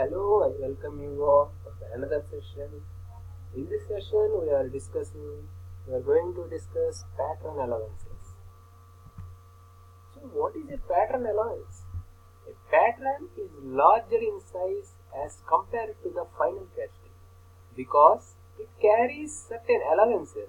Hello, I welcome you all for another session. In this session, we are discussing, we are going to discuss pattern allowances. So, what is a pattern allowance? A pattern is larger in size as compared to the final casting because it carries certain allowances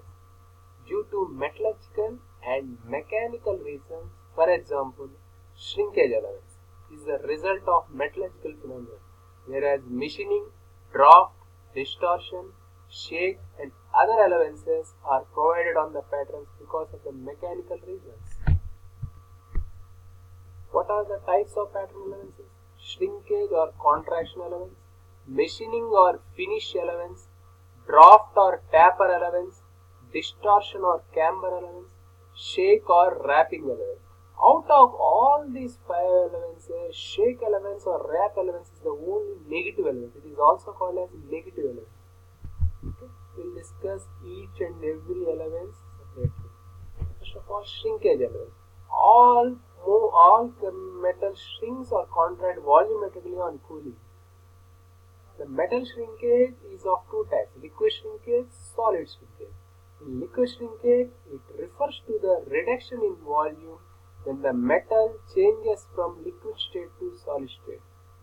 due to metallurgical and mechanical reasons. For example, shrinkage allowance is the result of metallurgical phenomena, whereas machining, draft, distortion, shake, and other allowances are provided on the patterns because of the mechanical reasons. What are the types of pattern allowances? Shrinkage or contraction allowance, machining or finish allowance, draft or taper allowance, distortion or camber allowance, shake or rapping allowance. Out of all these five allowances, uh, shake elements or wrap elements is the only negative element. It is also called as negative allowance. Okay. We'll discuss each and every allowance separately. First of all, shrinkage allowance. All all metal shrinks or contract volumetrically on cooling. The metal shrinkage is of two types: liquid shrinkage, solid shrinkage. In liquid shrinkage, it refers to the reduction in volume when the metal changes from liquid state to solid state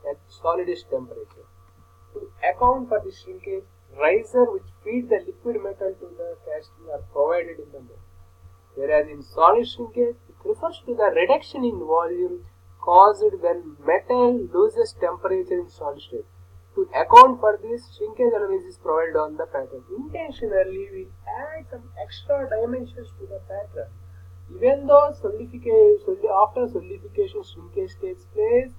at solidus temperature. To account for the shrinkage, riser which feed the liquid metal to the casting are provided in the mold. Whereas in solid shrinkage, it refers to the reduction in volume caused when metal loses temperature in solid state. To account for this, shrinkage allowance is provided on the pattern. Intentionally, we add some extra dimensions to the pattern even though solidification after solidification shrinkage takes place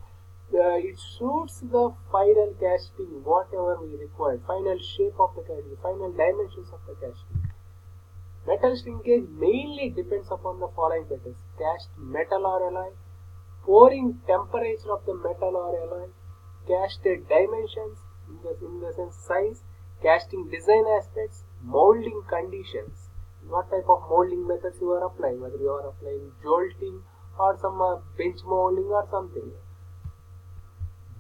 uh, it suits the final casting whatever we require. Final shape of the casting final dimensions of the casting. Metal shrinkage mainly depends upon the following factors. Cast metal or alloy pouring temperature of the metal or alloy casted dimensions in the, in the sense size casting design aspects molding conditions what type of molding methods you are applying, whether you are applying jolting or some uh, bench molding or something.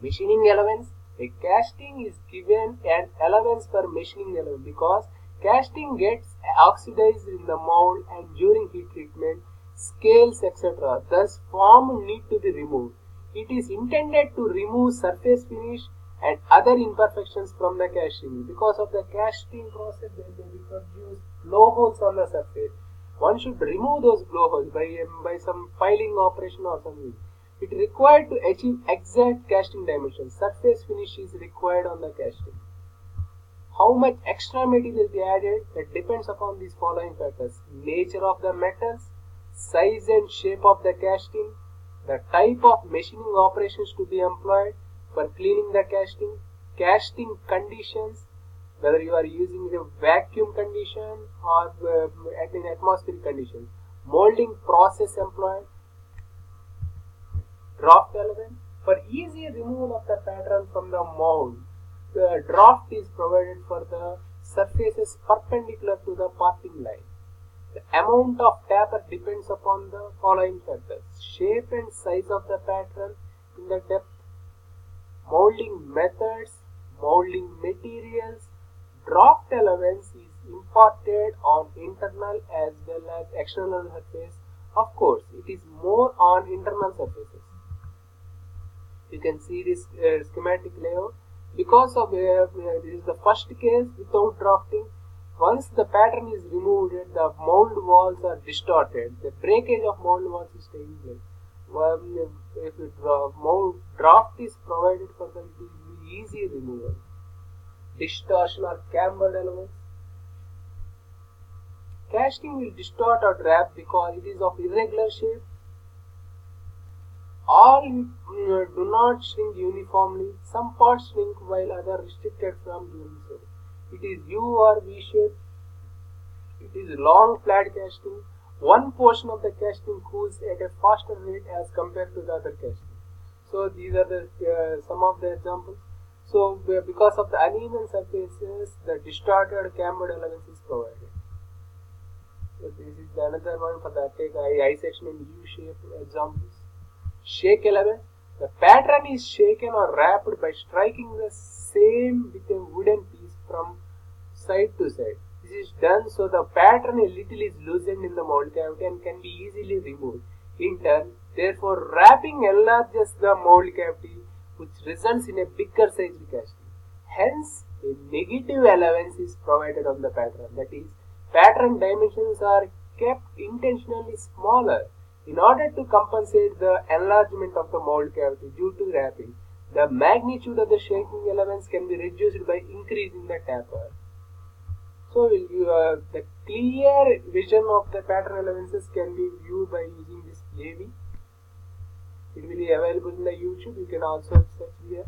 Machining allowance. A casting is given an allowance for machining allowance because casting gets oxidized in the mold and during heat treatment, scales etc. Thus, form need to be removed. It is intended to remove surface finish and other imperfections from the casting. Because of the casting process, there may produce blowholes on the surface. One should remove those blowholes by, um, by some filing operation or something. It required to achieve exact casting dimensions. Surface finish is required on the casting. How much extra material is added that depends upon these following factors. Nature of the metals, size and shape of the casting, the type of machining operations to be employed for cleaning the casting, casting conditions, whether you are using the vacuum condition or uh, in atmospheric conditions, molding process employed, draft element. For easy removal of the pattern from the mold, the draft is provided for the surfaces perpendicular to the parting line. The amount of taper depends upon the following factors shape and size of the pattern in the depth, molding methods, molding materials, draft allowance is imparted on internal as well as external surface. Of course, it is more on internal surfaces. You can see this uh, schematic layout. Because of uh, this is the first case without drafting. Once the pattern is removed, the mold walls are distorted. The breakage of mold walls is taking place. Well, if it, uh, mold draft is provided for them, it will be easy removal distortion or cambered elements. Casting will distort or wrap because it is of irregular shape. All mm, do not shrink uniformly. Some parts shrink while others restricted from doing so. It is U or V shape. It is long flat casting. One portion of the casting cools at a faster rate as compared to the other casting. So these are the uh, some of the examples. So because of the uneven surfaces, the distorted cambered allowance is provided. So this is another one for the take eye, eye section in U shape examples. Shake allowance. The pattern is shaken or rapped by striking the same with a wooden piece from side to side. Is done so the pattern a little is loosened in the mold cavity and can be easily removed. In turn, therefore, rapping enlarges the mold cavity which results in a bigger size casting. Hence, a negative allowance is provided on the pattern. That is, pattern dimensions are kept intentionally smaller in order to compensate the enlargement of the mold cavity due to rapping. The magnitude of the shaking allowance can be reduced by increasing the taper. So uh, the clear vision of the pattern allowances can be viewed by using this JV. It will be available in the YouTube. You can also search here.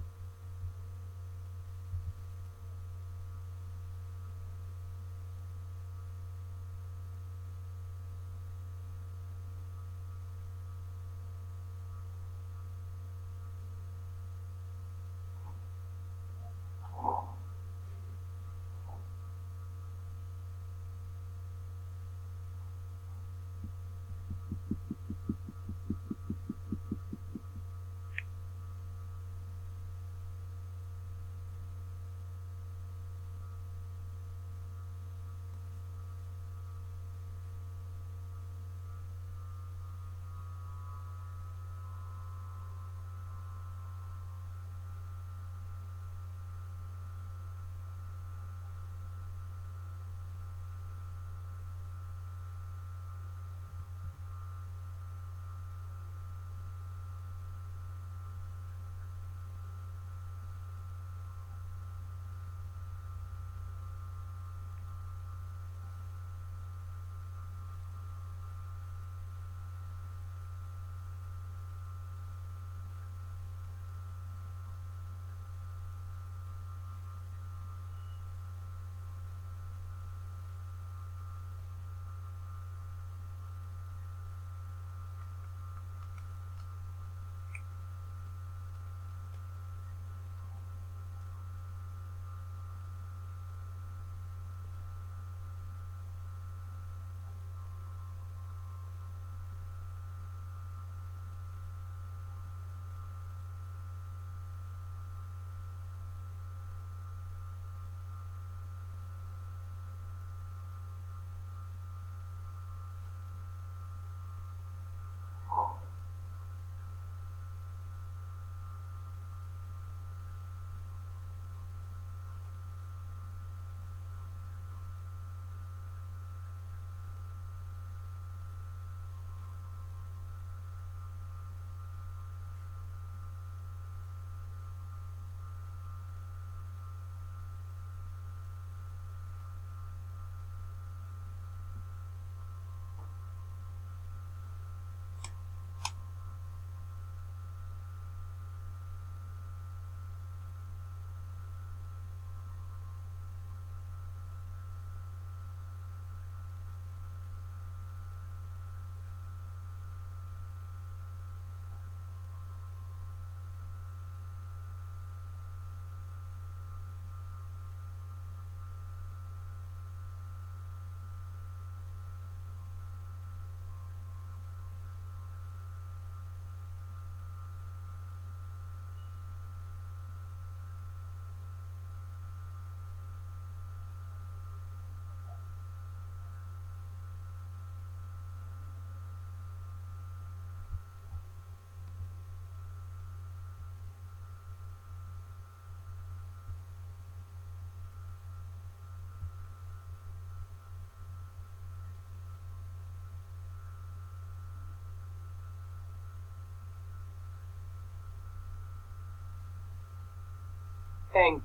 Thank.